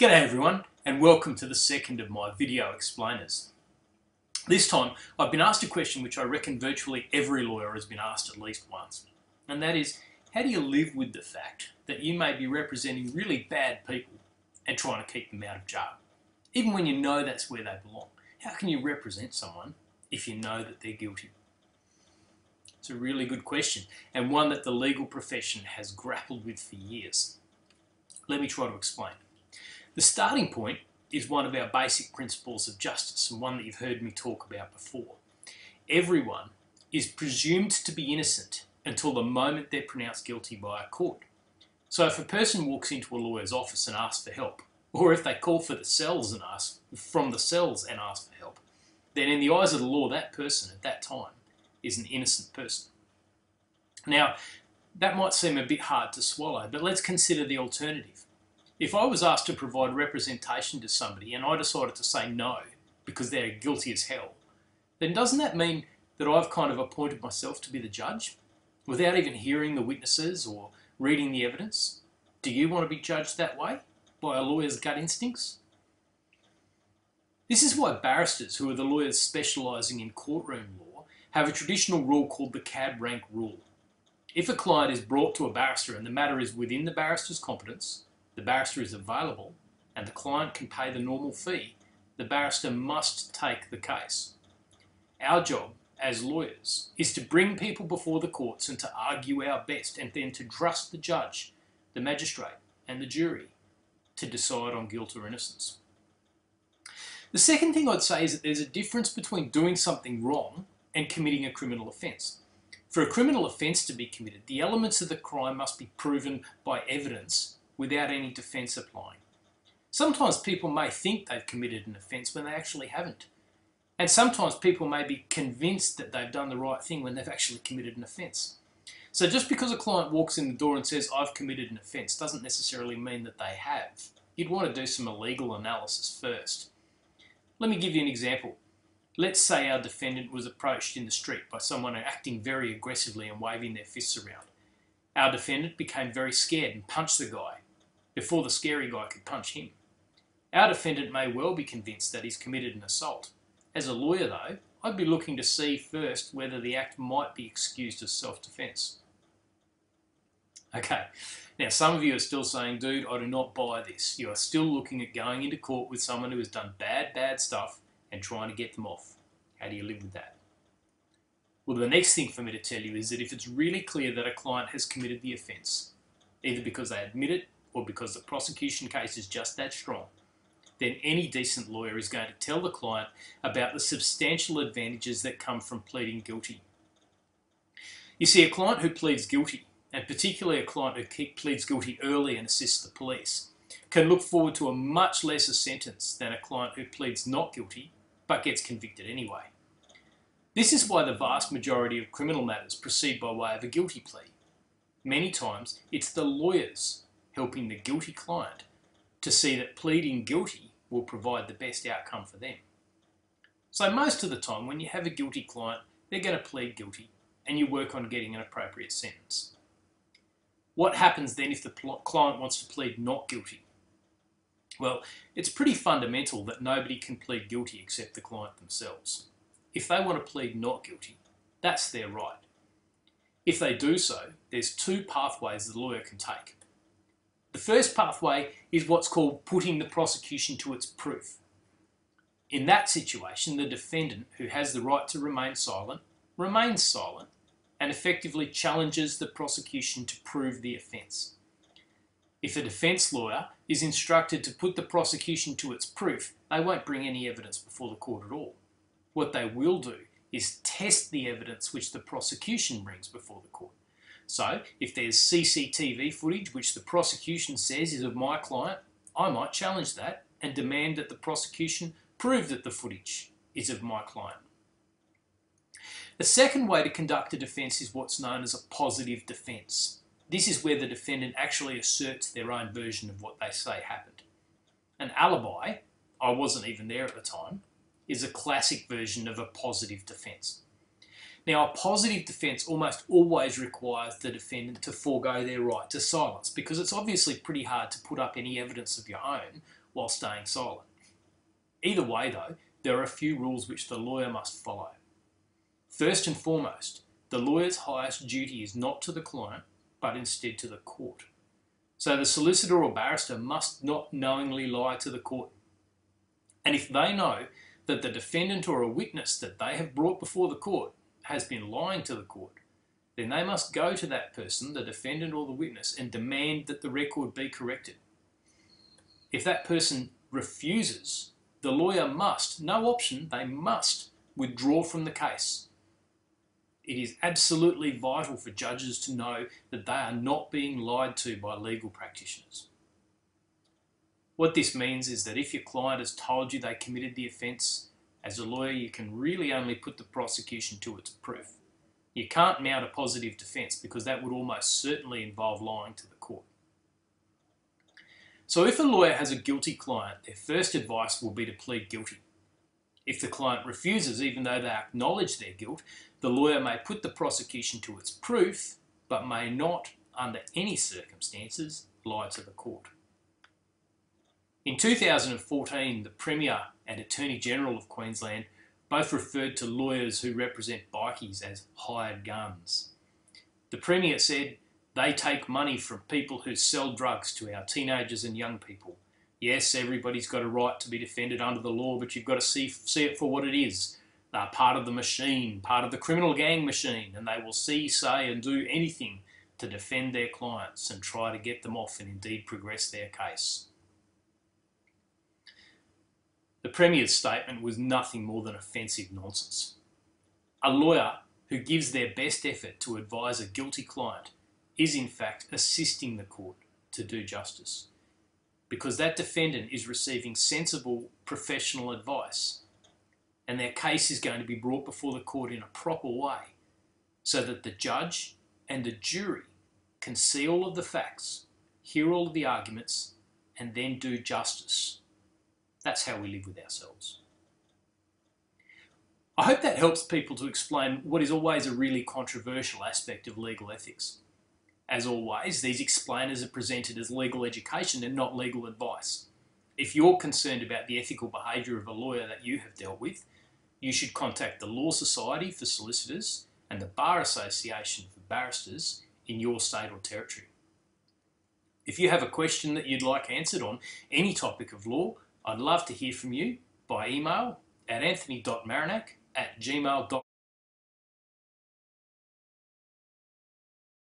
G'day everyone and welcome to the second of my video explainers. This time I've been asked a question which I reckon virtually every lawyer has been asked at least once and that is how do you live with the fact that you may be representing really bad people and trying to keep them out of jail even when you know that's where they belong. How can you represent someone if you know that they're guilty? It's a really good question and one that the legal profession has grappled with for years. Let me try to explain. The starting point is one of our basic principles of justice and one that you've heard me talk about before. Everyone is presumed to be innocent until the moment they're pronounced guilty by a court. So if a person walks into a lawyer's office and asks for help, or if they call for the cells and ask from the cells and ask for help, then in the eyes of the law, that person at that time is an innocent person. Now, that might seem a bit hard to swallow, but let's consider the alternative. If I was asked to provide representation to somebody and I decided to say no because they're guilty as hell, then doesn't that mean that I've kind of appointed myself to be the judge without even hearing the witnesses or reading the evidence? Do you want to be judged that way by a lawyer's gut instincts? This is why barristers, who are the lawyers specialising in courtroom law, have a traditional rule called the cab rank rule. If a client is brought to a barrister and the matter is within the barrister's competence, the barrister is available, and the client can pay the normal fee, the barrister must take the case. Our job as lawyers is to bring people before the courts and to argue our best and then to trust the judge, the magistrate, and the jury to decide on guilt or innocence. The second thing I'd say is that there's a difference between doing something wrong and committing a criminal offence. For a criminal offence to be committed, the elements of the crime must be proven by evidence without any defence applying. Sometimes people may think they've committed an offence when they actually haven't. And sometimes people may be convinced that they've done the right thing when they've actually committed an offence. So just because a client walks in the door and says, I've committed an offence, doesn't necessarily mean that they have. You'd want to do some illegal analysis first. Let me give you an example. Let's say our defendant was approached in the street by someone acting very aggressively and waving their fists around. Our defendant became very scared and punched the guy before the scary guy could punch him. Our defendant may well be convinced that he's committed an assault. As a lawyer, though, I'd be looking to see first whether the act might be excused as self-defence. Okay, now some of you are still saying, dude, I do not buy this. You are still looking at going into court with someone who has done bad, bad stuff and trying to get them off. How do you live with that? Well, the next thing for me to tell you is that if it's really clear that a client has committed the offence, either because they admit it or because the prosecution case is just that strong, then any decent lawyer is going to tell the client about the substantial advantages that come from pleading guilty. You see, a client who pleads guilty, and particularly a client who pleads guilty early and assists the police, can look forward to a much lesser sentence than a client who pleads not guilty but gets convicted anyway. This is why the vast majority of criminal matters proceed by way of a guilty plea. Many times, it's the lawyers helping the guilty client to see that pleading guilty will provide the best outcome for them. So most of the time when you have a guilty client, they're going to plead guilty and you work on getting an appropriate sentence. What happens then if the client wants to plead not guilty? Well, it's pretty fundamental that nobody can plead guilty except the client themselves. If they want to plead not guilty, that's their right. If they do so, there's two pathways the lawyer can take. The first pathway is what's called putting the prosecution to its proof. In that situation, the defendant, who has the right to remain silent, remains silent and effectively challenges the prosecution to prove the offence. If a defence lawyer is instructed to put the prosecution to its proof, they won't bring any evidence before the court at all. What they will do is test the evidence which the prosecution brings before the court. So if there's CCTV footage which the prosecution says is of my client, I might challenge that and demand that the prosecution prove that the footage is of my client. The second way to conduct a defence is what's known as a positive defence. This is where the defendant actually asserts their own version of what they say happened. An alibi, I wasn't even there at the time, is a classic version of a positive defence. Now, a positive defence almost always requires the defendant to forego their right to silence because it's obviously pretty hard to put up any evidence of your own while staying silent. Either way, though, there are a few rules which the lawyer must follow. First and foremost, the lawyer's highest duty is not to the client, but instead to the court. So the solicitor or barrister must not knowingly lie to the court. And if they know that the defendant or a witness that they have brought before the court has been lying to the court, then they must go to that person, the defendant or the witness, and demand that the record be corrected. If that person refuses, the lawyer must, no option, they must withdraw from the case. It is absolutely vital for judges to know that they are not being lied to by legal practitioners. What this means is that if your client has told you they committed the offence, as a lawyer you can really only put the prosecution to its proof. You can't mount a positive defence because that would almost certainly involve lying to the court. So if a lawyer has a guilty client, their first advice will be to plead guilty. If the client refuses, even though they acknowledge their guilt, the lawyer may put the prosecution to its proof, but may not, under any circumstances, lie to the court. In 2014, the Premier and Attorney General of Queensland both referred to lawyers who represent bikies as hired guns. The Premier said they take money from people who sell drugs to our teenagers and young people. Yes, everybody's got a right to be defended under the law, but you've got to see, see it for what it is. They're part of the machine, part of the criminal gang machine, and they will see, say, and do anything to defend their clients and try to get them off and indeed progress their case. The Premier's statement was nothing more than offensive nonsense. A lawyer who gives their best effort to advise a guilty client is in fact assisting the court to do justice because that defendant is receiving sensible professional advice and their case is going to be brought before the court in a proper way so that the judge and the jury can see all of the facts, hear all of the arguments, and then do justice. That's how we live with ourselves. I hope that helps people to explain what is always a really controversial aspect of legal ethics. As always, these explainers are presented as legal education and not legal advice. If you're concerned about the ethical behaviour of a lawyer that you have dealt with, you should contact the Law Society for Solicitors and the Bar Association for Barristers in your state or territory. If you have a question that you'd like answered on any topic of law, I'd love to hear from you by email at anthony.marinac at gmail.com.